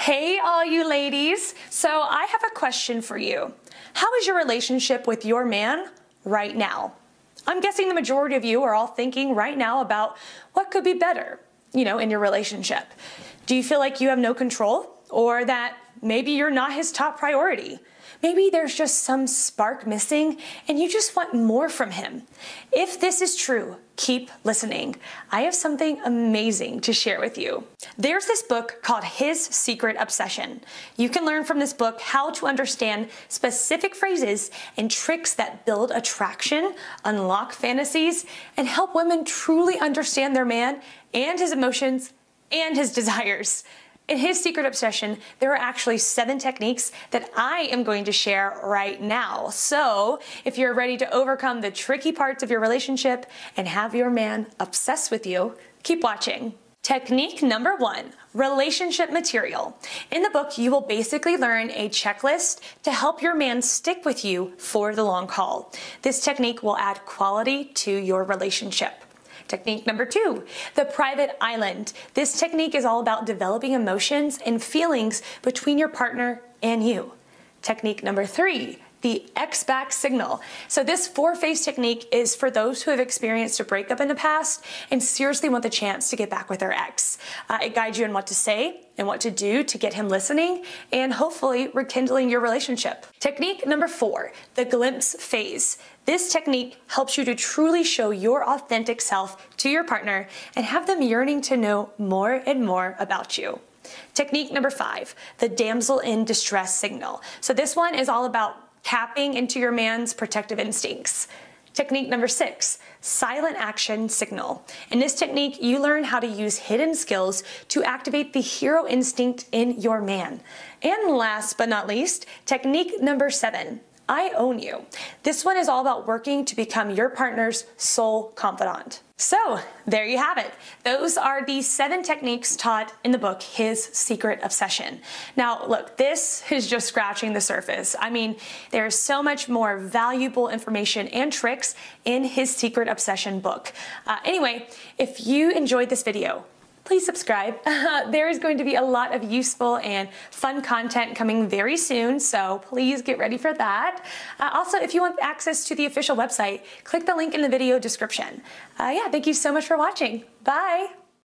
Hey, all you ladies. So, I have a question for you. How is your relationship with your man right now? I'm guessing the majority of you are all thinking right now about what could be better, you know, in your relationship. Do you feel like you have no control or that maybe you're not his top priority? Maybe there's just some spark missing and you just want more from him. If this is true, keep listening. I have something amazing to share with you. There's this book called His Secret Obsession. You can learn from this book how to understand specific phrases and tricks that build attraction, unlock fantasies, and help women truly understand their man and his emotions and his desires. In his secret obsession, there are actually seven techniques that I am going to share right now. So, if you're ready to overcome the tricky parts of your relationship and have your man obsessed with you, keep watching. Technique number one relationship material. In the book, you will basically learn a checklist to help your man stick with you for the long haul. This technique will add quality to your relationship. Technique number two, the private island. This technique is all about developing emotions and feelings between your partner and you. Technique number three, the ex back signal. So, this four phase technique is for those who have experienced a breakup in the past and seriously want the chance to get back with their ex. Uh, it guides you in what to say and what to do to get him listening and hopefully rekindling your relationship. Technique number four, the glimpse phase. This technique helps you to truly show your authentic self to your partner and have them yearning to know more and more about you. Technique number five, the damsel in distress signal. So, this one is all about tapping into your man's protective instincts. Technique number six, silent action signal. In this technique, you learn how to use hidden skills to activate the hero instinct in your man. And last but not least, technique number seven, I own you. This one is all about working to become your partner's sole confidant. So, there you have it. Those are the seven techniques taught in the book, His Secret Obsession. Now, look, this is just scratching the surface. I mean, there's so much more valuable information and tricks in His Secret Obsession book. Uh, anyway, if you enjoyed this video, please subscribe. There is going to be a lot of useful and fun content coming very soon, so please get ready for that. Uh, also, if you want access to the official website, click the link in the video description. Uh, yeah, thank you so much for watching. Bye.